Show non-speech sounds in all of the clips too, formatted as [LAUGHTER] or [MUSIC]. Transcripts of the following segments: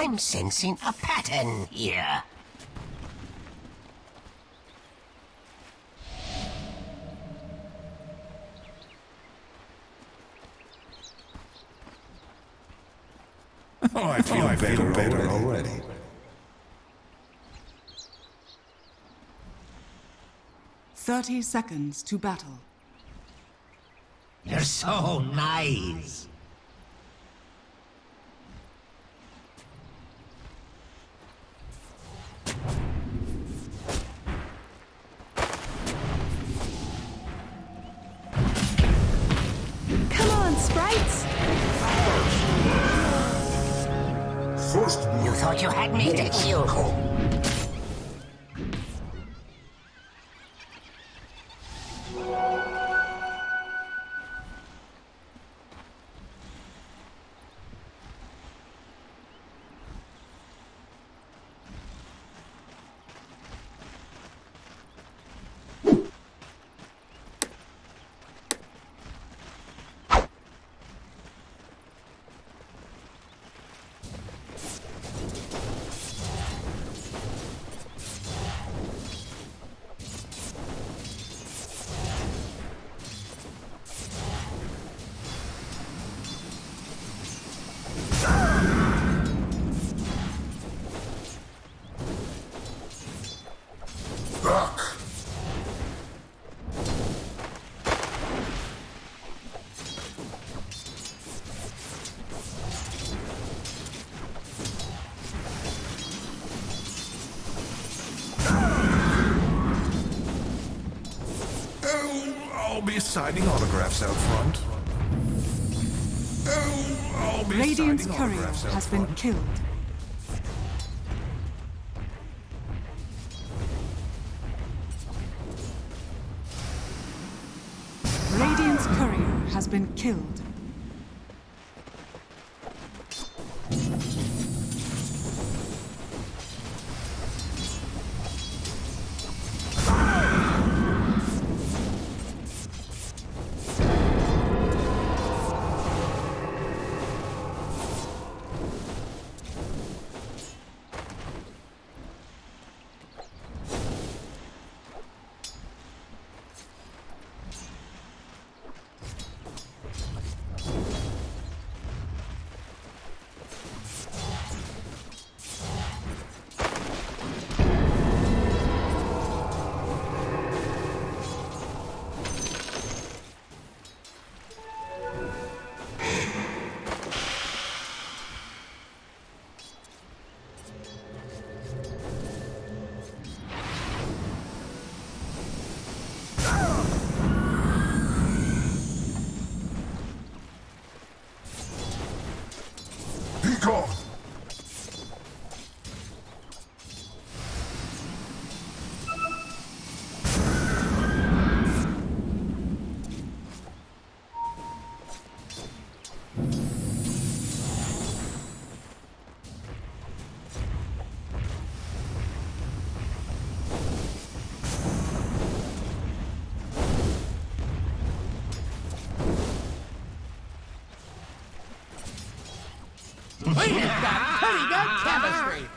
I'm sensing a pattern here. Oh, I feel, I feel better, better already. already. Thirty seconds to battle. You're so nice. First you thought you had me, did you? Be signing autographs out front. Oh, be Radiant's courier has been front. killed. Radiant's courier has been killed. Pretty good ah, chemistry.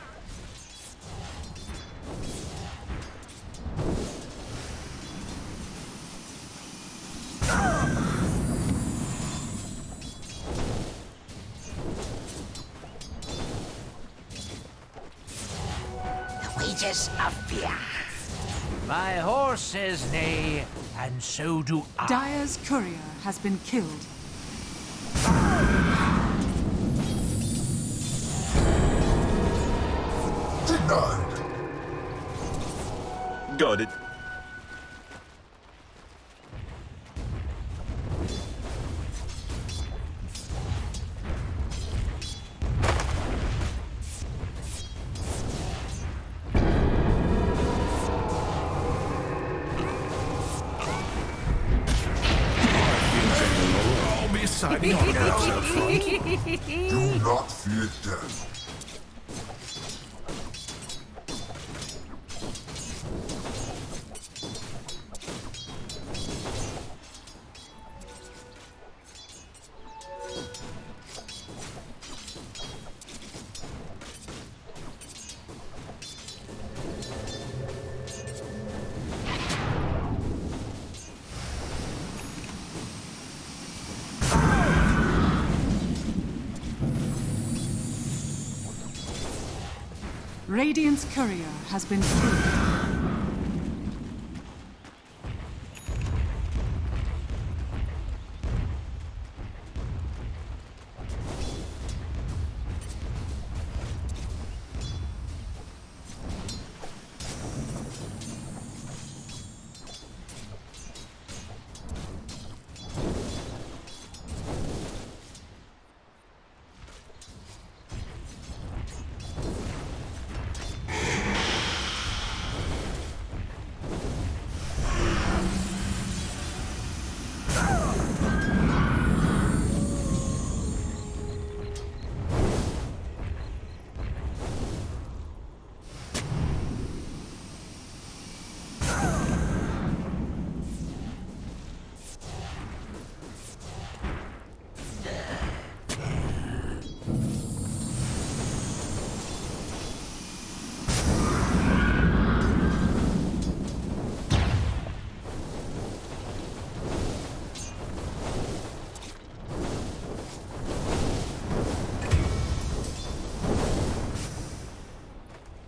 The wages of fear. My horse says nay, and so do I. Dire's courier has been killed. Got it. Radiant's courier has been killed.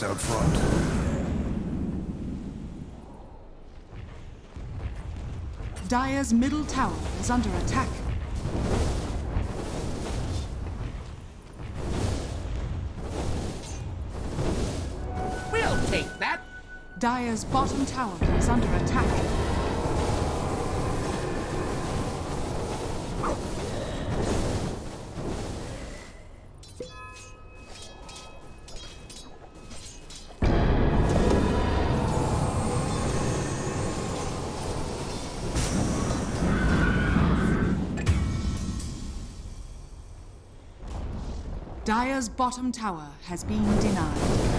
Autographs out front. Dire's middle tower is under attack. We'll take that. Dire's bottom tower is under attack. Dire's bottom tower has been denied.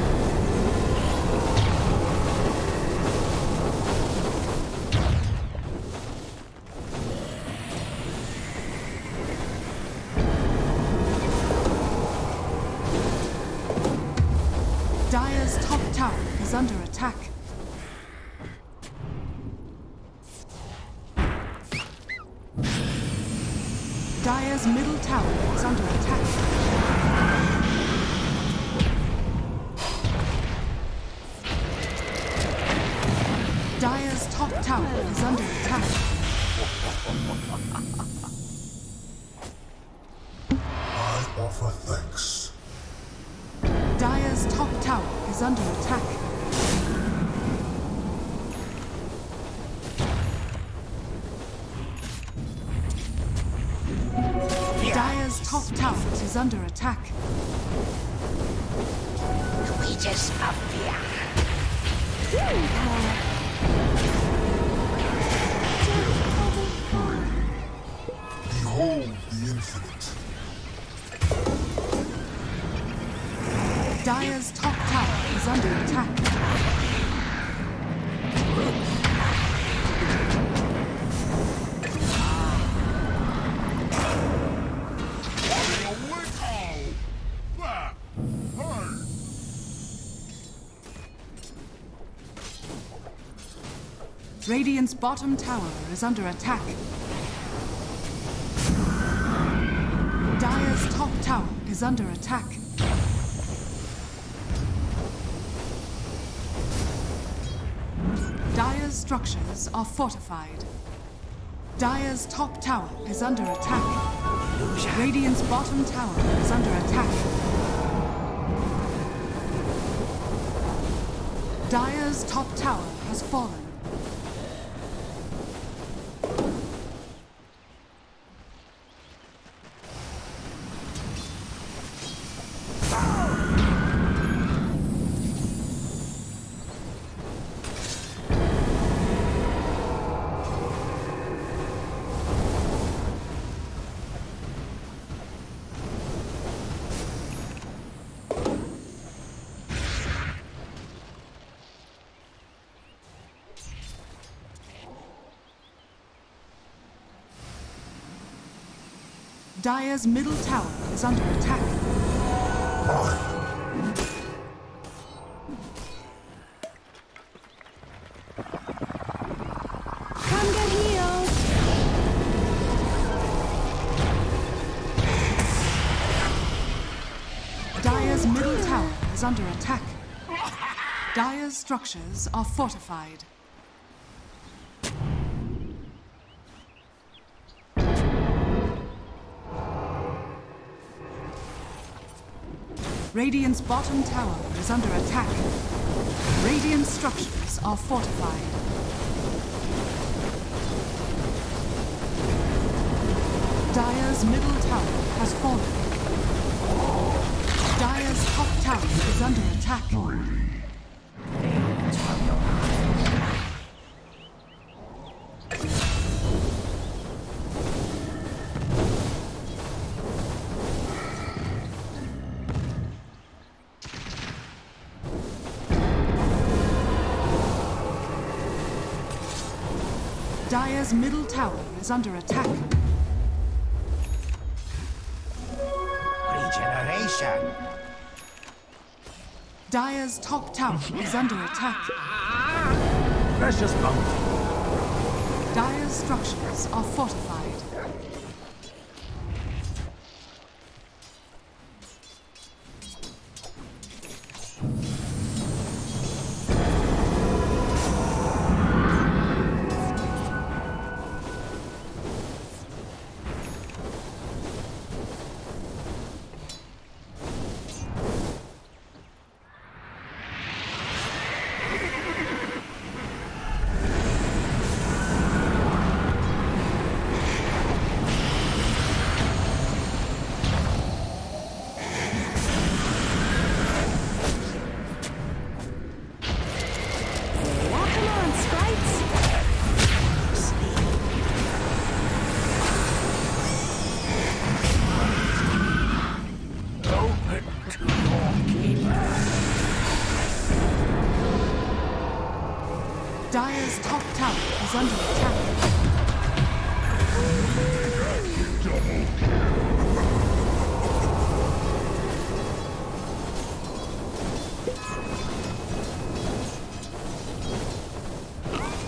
Dire's top tower is under attack. Creatures of fear. Behold the infinite. Dire's top tower is is under attack. Radiant's bottom tower is under attack. Dire's top tower is under attack. Dire's structures are fortified. Dire's top tower is under attack. Radiant's bottom tower is under attack. Dire's top tower has fallen. Dire's middle tower is under attack. Come get healed. Dire's middle tower is under attack. Dire's structures are fortified. Radiant's bottom tower is under attack. Radiant structures are fortified. Dire's middle tower has fallen. Dire's top tower is under attack. Dire's middle tower is under attack. Regeneration. Dire's top tower is under attack. Precious bounty. Dire's structures are fortified. Dire's top tower is under attack.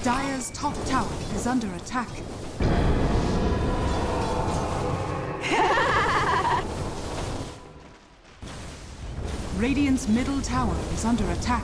Dire's top tower is under attack. [LAUGHS] Radiant's middle tower is under attack.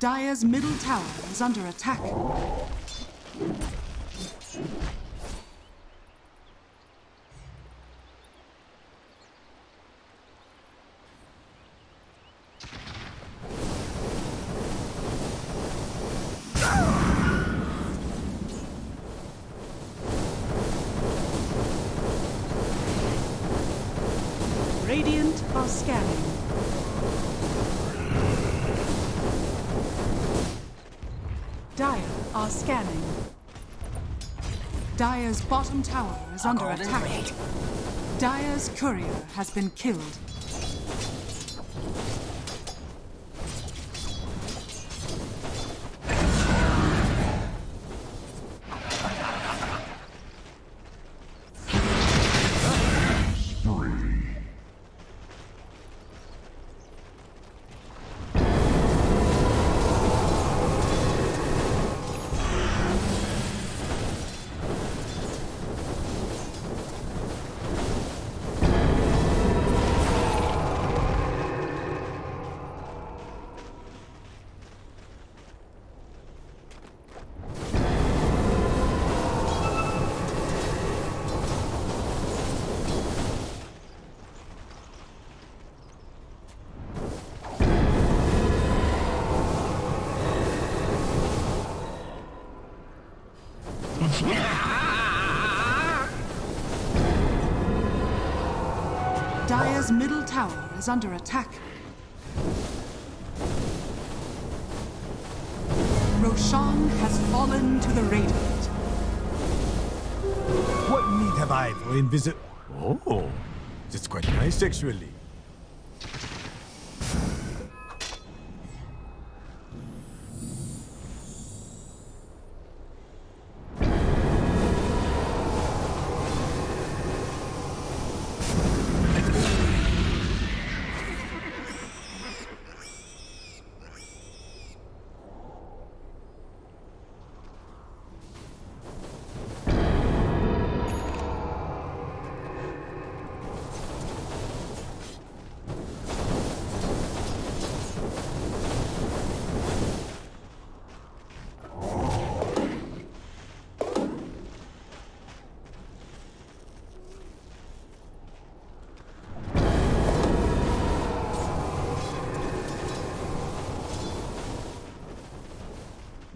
Dire's middle tower is under attack. Radiant are scanning. Dire are scanning. Dire's bottom tower is under attack. Dire's courier has been killed. Dire's middle tower is under attack. Roshan has fallen to the Radiant. What need have I for invisit? Oh, it's quite nice actually.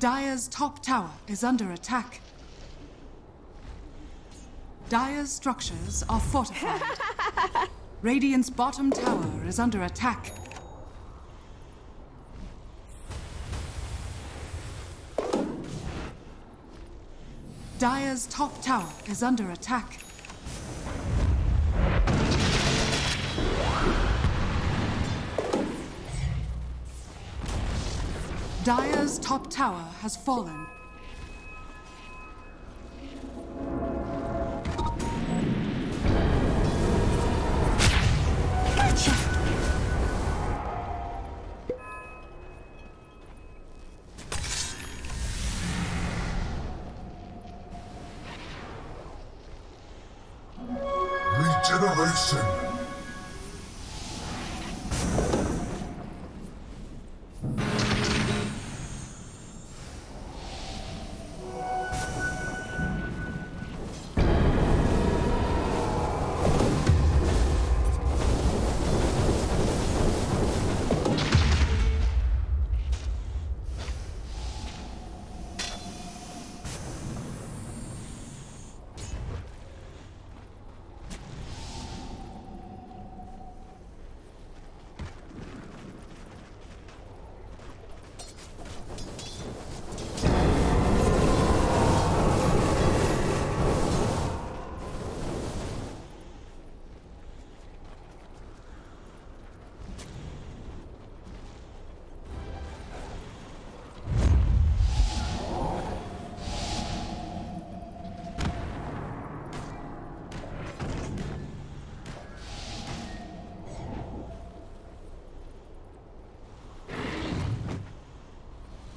Dire's top tower is under attack. Dire's structures are fortified. [LAUGHS] Radiant's bottom tower is under attack. Dire's top tower is under attack. Dire's top tower has fallen. Regeneration.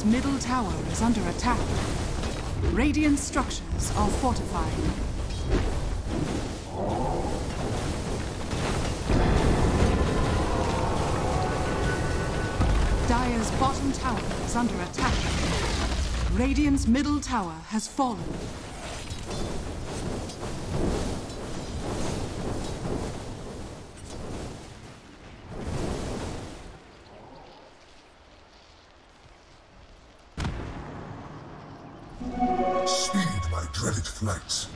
Radiant's middle tower is under attack. Radiant structures are fortifying. Dire's bottom tower is under attack. Radiant's middle tower has fallen. Speed my dreaded flights.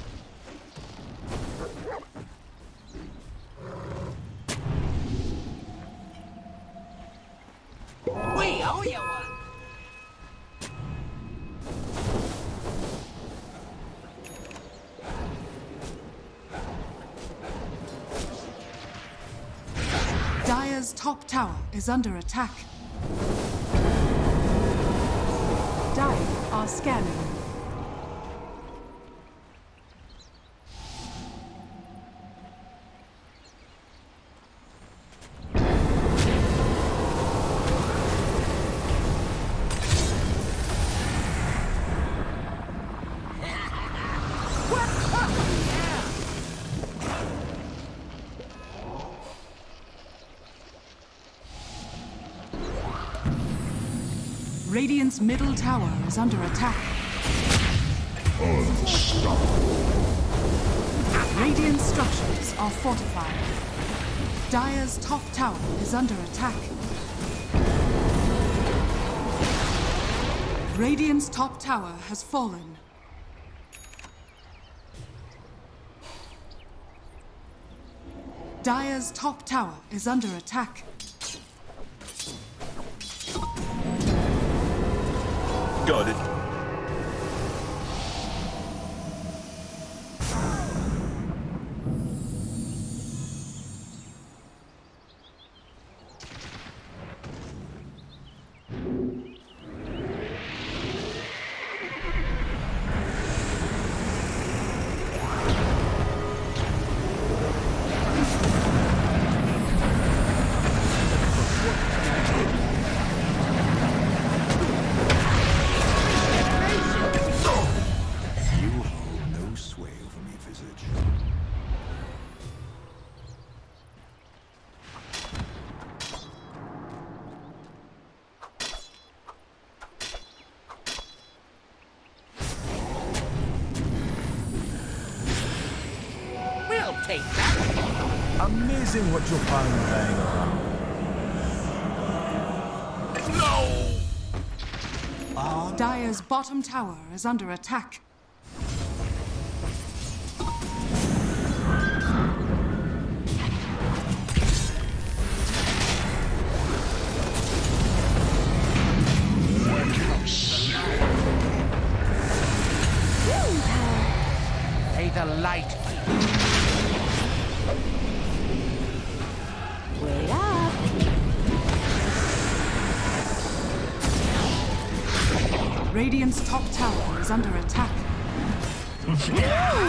We owe you one. Dire's top tower is under attack. Dire are scanning. Radiant's middle tower is under attack. Unstoppable. Radiant structures are fortified. Dire's top tower is under attack. Radiant's top tower has fallen. Dire's top tower is under attack. Got it. We'll take that. Amazing what you'll find laying around. Ah. Dire's bottom tower is under attack. Hehehehe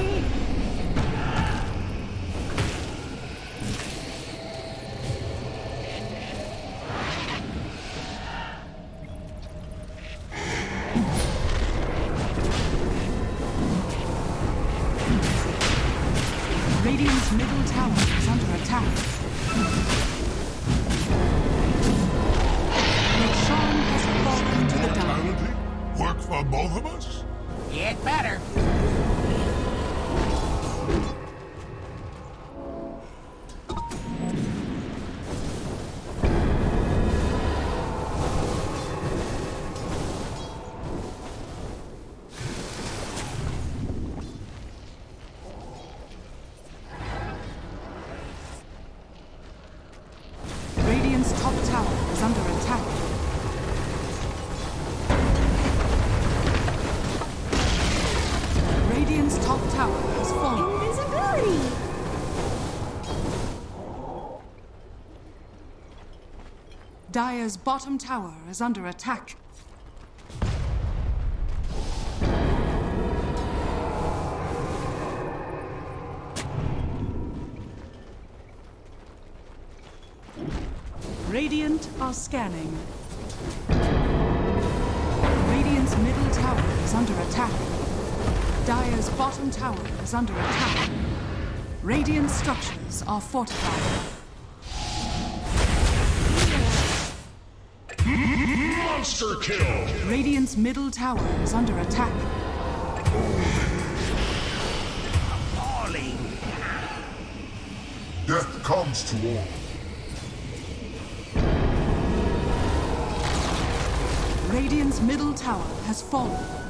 [LAUGHS] [LAUGHS] Dire's bottom tower is under attack. Radiant are scanning. Radiant's middle tower is under attack. Dire's bottom tower is under attack. Radiant structures are fortified. Monster kill! Radiant's middle tower is under attack. Falling. Death comes to all. Radiant's middle tower has fallen.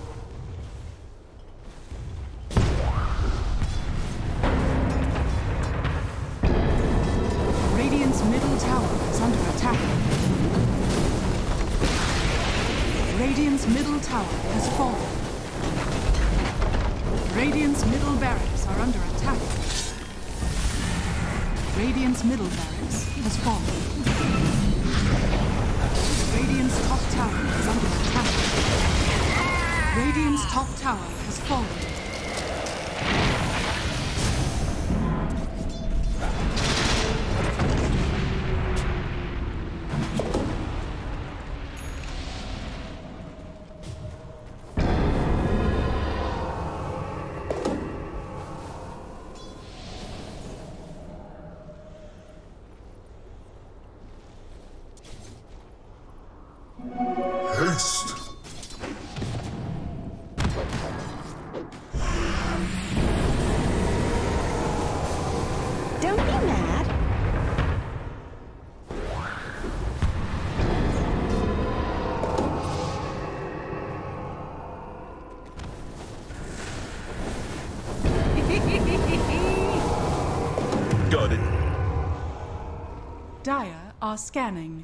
Are scanning.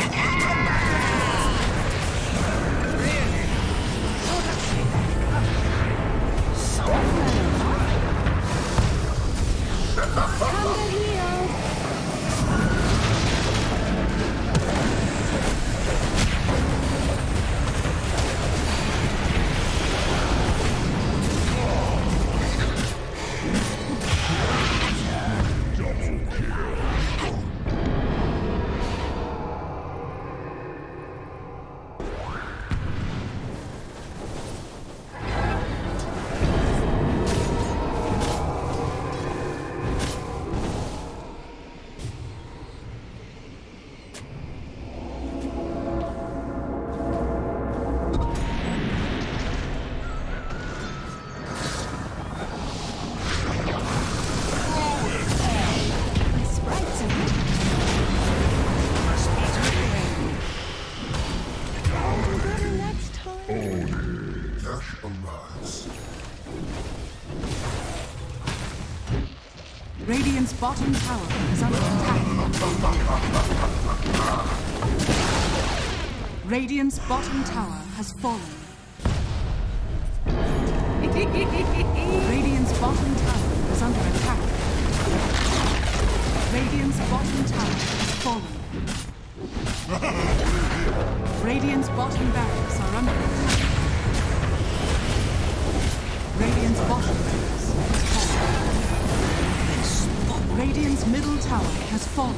[LAUGHS] Radiant's bottom tower is under attack. Radiant's bottom tower has fallen. Radiant's bottom tower is under attack. Radiant's bottom tower has fallen. Radiant's bottom barracks are under attack. Radiant's bottom Radiant's middle tower has fallen.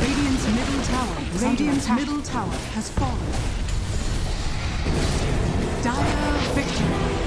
Radiant's middle tower. Radiant's middle tower has fallen. Dire victory.